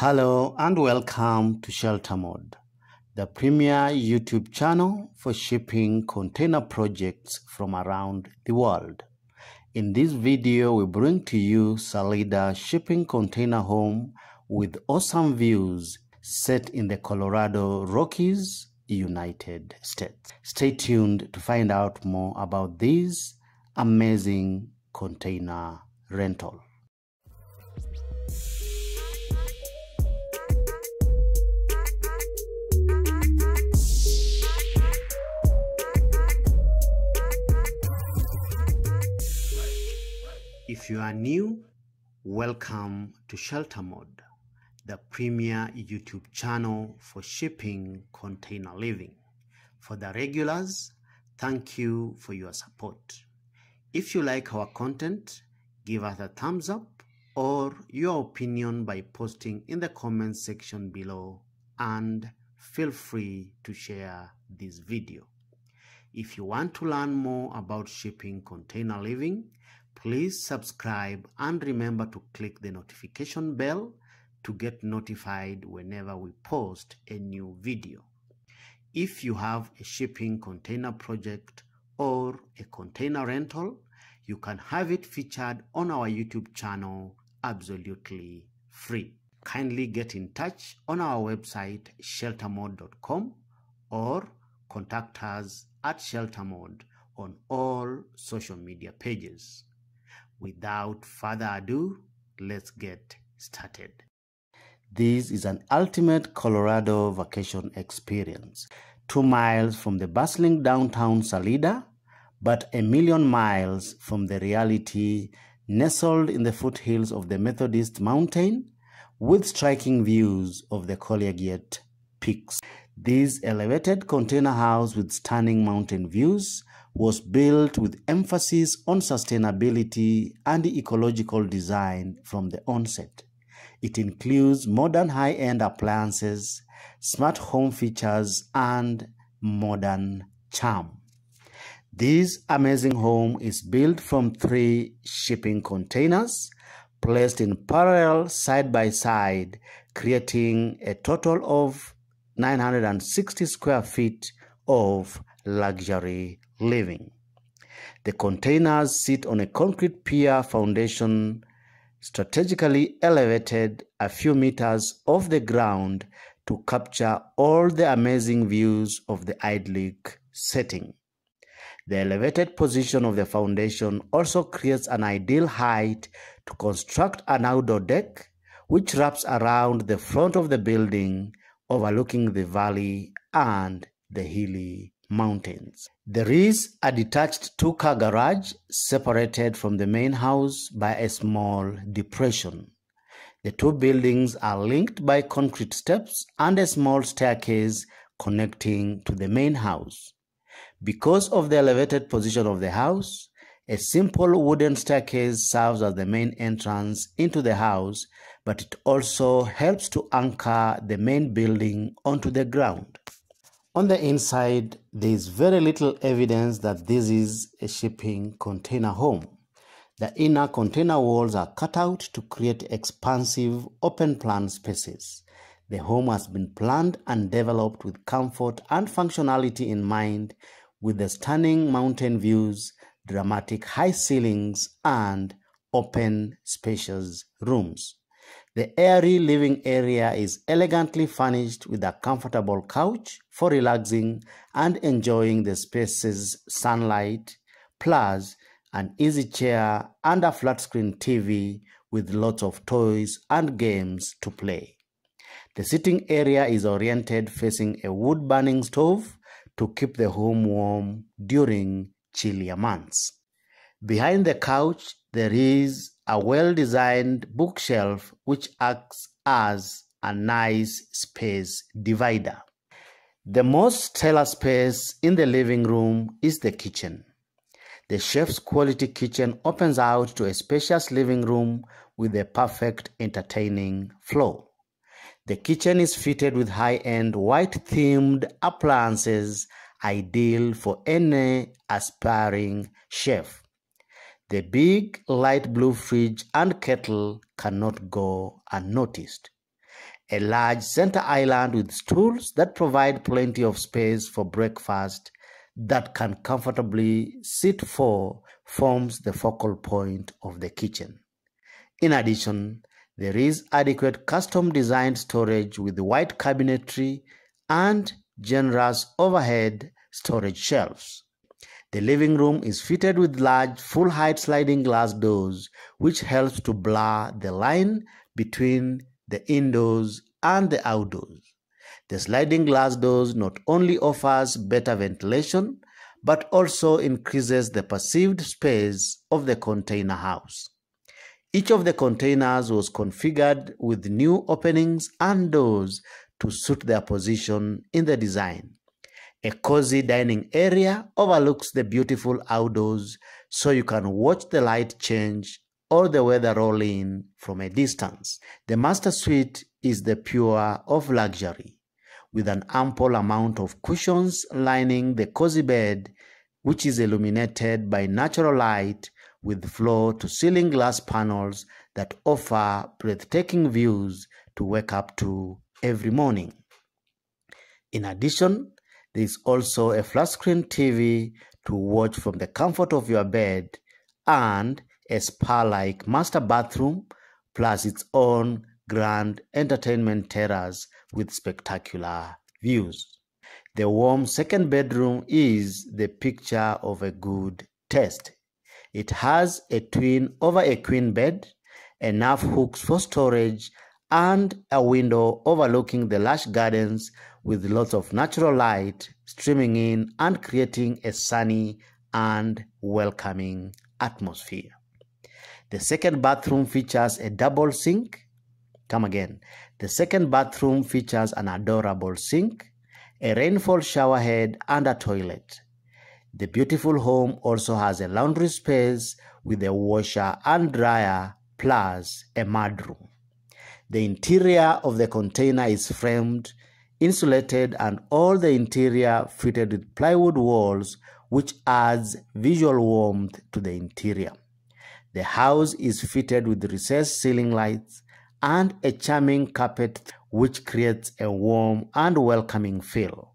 Hello and welcome to Shelter Mode, the premier YouTube channel for shipping container projects from around the world. In this video, we bring to you Salida shipping container home with awesome views set in the Colorado Rockies, United States. Stay tuned to find out more about this amazing container rental. If you are new, welcome to Shelter Mode, the premier YouTube channel for shipping container living. For the regulars, thank you for your support. If you like our content, give us a thumbs up or your opinion by posting in the comment section below and feel free to share this video. If you want to learn more about shipping container living, please subscribe and remember to click the notification bell to get notified whenever we post a new video. If you have a shipping container project or a container rental, you can have it featured on our YouTube channel absolutely free. Kindly get in touch on our website sheltermode.com or contact us at sheltermode on all social media pages. Without further ado, let's get started. This is an ultimate Colorado vacation experience. Two miles from the bustling downtown Salida, but a million miles from the reality nestled in the foothills of the Methodist Mountain with striking views of the Collegiate Peaks. This elevated container house with stunning mountain views was built with emphasis on sustainability and ecological design from the onset. It includes modern high end appliances, smart home features, and modern charm. This amazing home is built from three shipping containers placed in parallel side by side, creating a total of 960 square feet of luxury living. The containers sit on a concrete pier foundation strategically elevated a few meters off the ground to capture all the amazing views of the idyllic setting. The elevated position of the foundation also creates an ideal height to construct an outdoor deck which wraps around the front of the building overlooking the valley and the hilly mountains. There is a detached two car garage separated from the main house by a small depression. The two buildings are linked by concrete steps and a small staircase connecting to the main house. Because of the elevated position of the house, a simple wooden staircase serves as the main entrance into the house, but it also helps to anchor the main building onto the ground. On the inside, there is very little evidence that this is a shipping container home. The inner container walls are cut out to create expansive open plan spaces. The home has been planned and developed with comfort and functionality in mind, with the stunning mountain views, dramatic high ceilings, and open, spacious rooms. The airy living area is elegantly furnished with a comfortable couch for relaxing and enjoying the space's sunlight, plus an easy chair and a flat screen TV with lots of toys and games to play. The sitting area is oriented facing a wood burning stove to keep the home warm during chillier months. Behind the couch, there is a well designed bookshelf which acts as a nice space divider. The most stellar space in the living room is the kitchen. The chef's quality kitchen opens out to a spacious living room with a perfect entertaining flow. The kitchen is fitted with high end white themed appliances ideal for any aspiring chef. The big light blue fridge and kettle cannot go unnoticed. A large center island with stools that provide plenty of space for breakfast that can comfortably sit four forms the focal point of the kitchen. In addition, there is adequate custom designed storage with white cabinetry and generous overhead storage shelves. The living room is fitted with large full height sliding glass doors, which helps to blur the line between the indoors and the outdoors. The sliding glass doors not only offers better ventilation, but also increases the perceived space of the container house. Each of the containers was configured with new openings and doors to suit their position in the design. A cozy dining area overlooks the beautiful outdoors so you can watch the light change or the weather roll in from a distance. The master suite is the pure of luxury with an ample amount of cushions lining the cozy bed which is illuminated by natural light with floor to ceiling glass panels that offer breathtaking views to wake up to every morning. In addition, there is also a flat screen TV to watch from the comfort of your bed and a spa like master bathroom plus its own grand entertainment terrace with spectacular views. The warm second bedroom is the picture of a good taste. It has a twin over a queen bed, enough hooks for storage, and a window overlooking the lush gardens with lots of natural light streaming in and creating a sunny and welcoming atmosphere. The second bathroom features a double sink. Come again. The second bathroom features an adorable sink, a rainfall shower head, and a toilet. The beautiful home also has a laundry space with a washer and dryer plus a mudroom. The interior of the container is framed, insulated, and all the interior fitted with plywood walls, which adds visual warmth to the interior. The house is fitted with recessed ceiling lights and a charming carpet, which creates a warm and welcoming feel.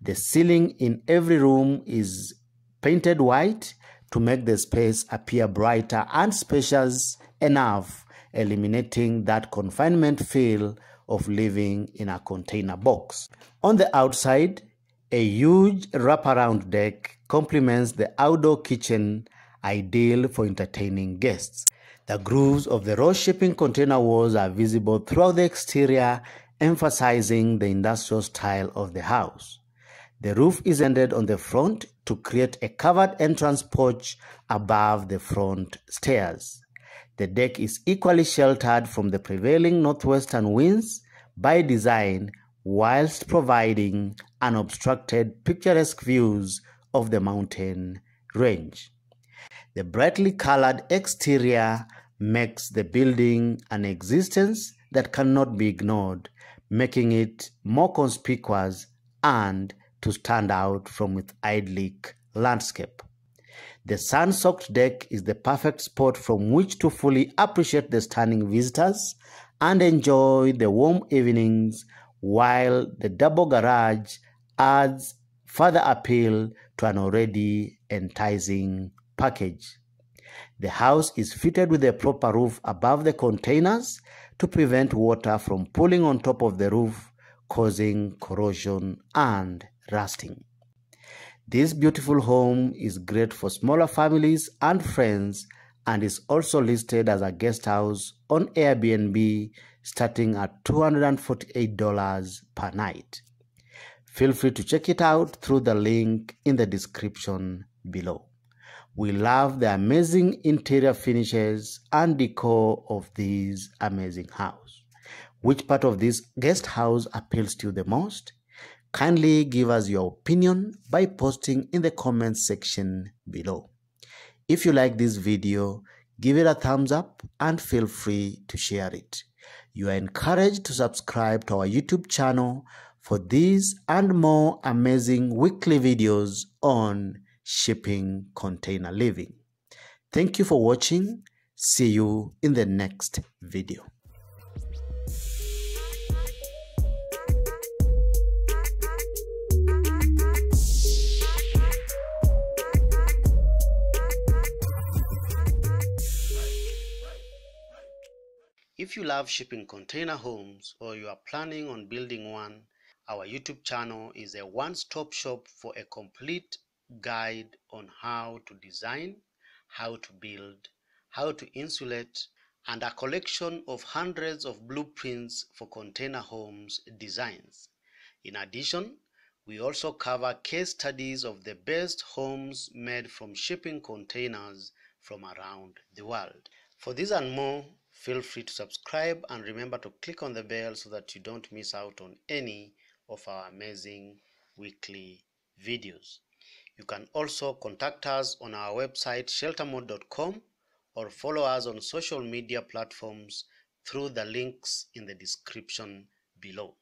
The ceiling in every room is painted white to make the space appear brighter and spacious enough, eliminating that confinement feel of living in a container box. On the outside, a huge wraparound deck complements the outdoor kitchen, ideal for entertaining guests. The grooves of the raw shipping container walls are visible throughout the exterior, emphasizing the industrial style of the house. The roof is ended on the front to create a covered entrance porch above the front stairs. The deck is equally sheltered from the prevailing northwestern winds by design whilst providing unobstructed picturesque views of the mountain range. The brightly colored exterior makes the building an existence that cannot be ignored, making it more conspicuous and to stand out from its idyllic landscape. The sun soaked deck is the perfect spot from which to fully appreciate the stunning visitors and enjoy the warm evenings, while the double garage adds further appeal to an already enticing package. The house is fitted with a proper roof above the containers to prevent water from pooling on top of the roof, causing corrosion and rusting. This beautiful home is great for smaller families and friends and is also listed as a guest house on Airbnb starting at $248 per night. Feel free to check it out through the link in the description below. We love the amazing interior finishes and decor of this amazing house. Which part of this guest house appeals to you the most? Kindly give us your opinion by posting in the comment section below. If you like this video, give it a thumbs up and feel free to share it. You are encouraged to subscribe to our YouTube channel for these and more amazing weekly videos on shipping container living. Thank you for watching. See you in the next video. If you love shipping container homes or you are planning on building one, our YouTube channel is a one-stop shop for a complete guide on how to design, how to build, how to insulate, and a collection of hundreds of blueprints for container homes designs. In addition, we also cover case studies of the best homes made from shipping containers from around the world. For this and more, feel free to subscribe and remember to click on the bell so that you don't miss out on any of our amazing weekly videos. You can also contact us on our website sheltermode.com or follow us on social media platforms through the links in the description below.